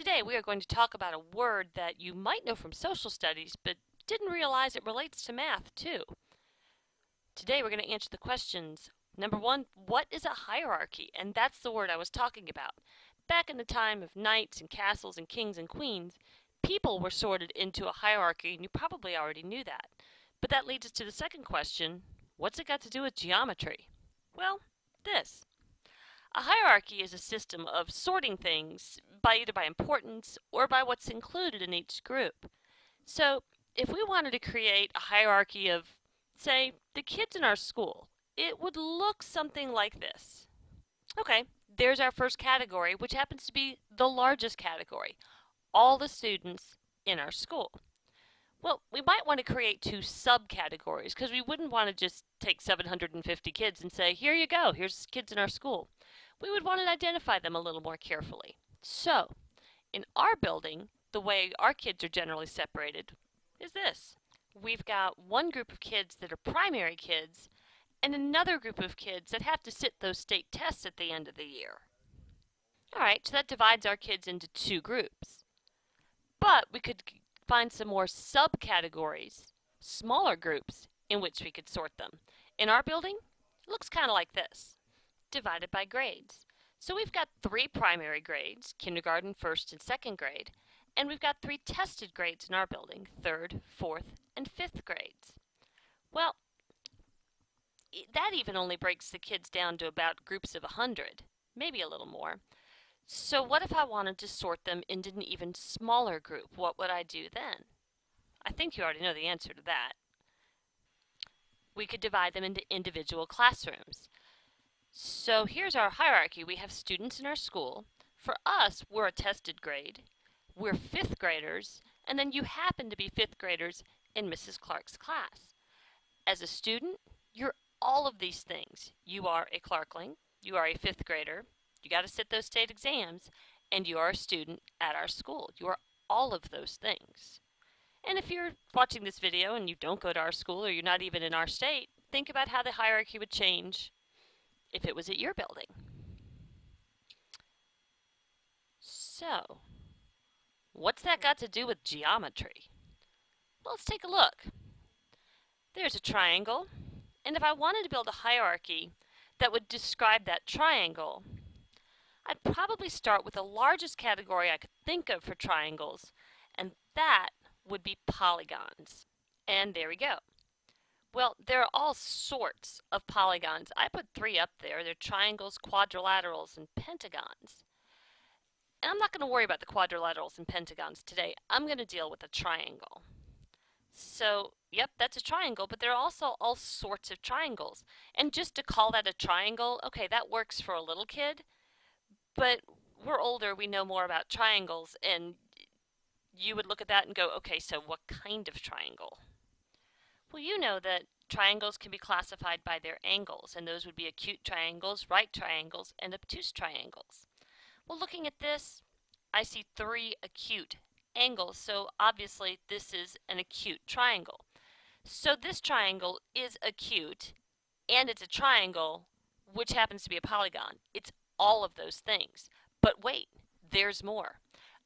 Today we are going to talk about a word that you might know from social studies but didn't realize it relates to math too. Today we're going to answer the questions. Number one, what is a hierarchy? And that's the word I was talking about. Back in the time of knights and castles and kings and queens, people were sorted into a hierarchy and you probably already knew that. But that leads us to the second question, what's it got to do with geometry? Well, this. A hierarchy is a system of sorting things by either by importance or by what's included in each group. So if we wanted to create a hierarchy of, say, the kids in our school, it would look something like this. Okay, there's our first category, which happens to be the largest category, all the students in our school. Well, we might want to create two subcategories because we wouldn't want to just take 750 kids and say, here you go, here's kids in our school we would want to identify them a little more carefully. So, in our building, the way our kids are generally separated is this. We've got one group of kids that are primary kids and another group of kids that have to sit those state tests at the end of the year. Alright, so that divides our kids into two groups. But we could find some more subcategories, smaller groups, in which we could sort them. In our building, it looks kind of like this divided by grades. So we've got three primary grades, kindergarten, first, and second grade, and we've got three tested grades in our building, third, fourth, and fifth grades. Well, that even only breaks the kids down to about groups of 100, maybe a little more. So what if I wanted to sort them into an even smaller group? What would I do then? I think you already know the answer to that. We could divide them into individual classrooms. So here's our hierarchy. We have students in our school. For us, we're a tested grade. We're fifth graders, and then you happen to be fifth graders in Mrs. Clarke's class. As a student, you're all of these things. You are a Clarkling, you are a fifth grader, you got to sit those state exams, and you are a student at our school. You are all of those things. And if you're watching this video and you don't go to our school or you're not even in our state, think about how the hierarchy would change if it was at your building. So, what's that got to do with geometry? Well, let's take a look. There's a triangle, and if I wanted to build a hierarchy that would describe that triangle, I'd probably start with the largest category I could think of for triangles, and that would be polygons. And there we go. Well, there are all sorts of polygons. I put three up there. They're triangles, quadrilaterals, and pentagons. And I'm not going to worry about the quadrilaterals and pentagons today. I'm going to deal with a triangle. So, yep, that's a triangle, but there are also all sorts of triangles. And just to call that a triangle, okay, that works for a little kid, but we're older, we know more about triangles, and you would look at that and go, okay, so what kind of triangle? Well, you know that triangles can be classified by their angles, and those would be acute triangles, right triangles, and obtuse triangles. Well, looking at this, I see three acute angles, so obviously this is an acute triangle. So this triangle is acute, and it's a triangle, which happens to be a polygon. It's all of those things. But wait, there's more.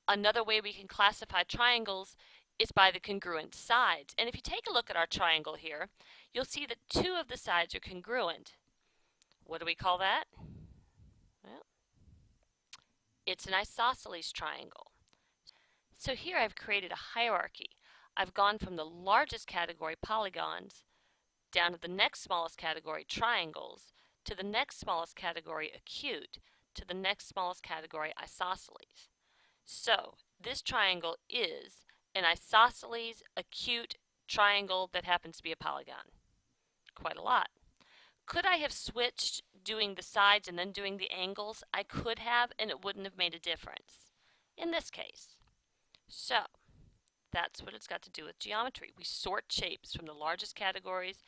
Another way we can classify triangles is by the congruent sides. And if you take a look at our triangle here, you'll see that two of the sides are congruent. What do we call that? Well, it's an isosceles triangle. So here I've created a hierarchy. I've gone from the largest category, polygons, down to the next smallest category, triangles, to the next smallest category, acute, to the next smallest category, isosceles. So this triangle is an isosceles acute triangle that happens to be a polygon. Quite a lot. Could I have switched doing the sides and then doing the angles? I could have, and it wouldn't have made a difference in this case. So, that's what it's got to do with geometry. We sort shapes from the largest categories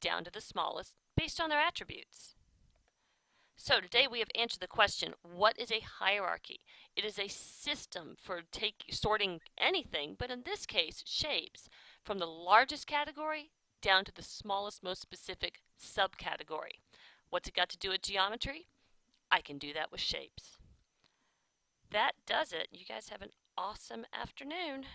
down to the smallest based on their attributes. So today we have answered the question, what is a hierarchy? It is a system for take, sorting anything, but in this case, shapes, from the largest category down to the smallest, most specific subcategory. What's it got to do with geometry? I can do that with shapes. that does it. You guys have an awesome afternoon.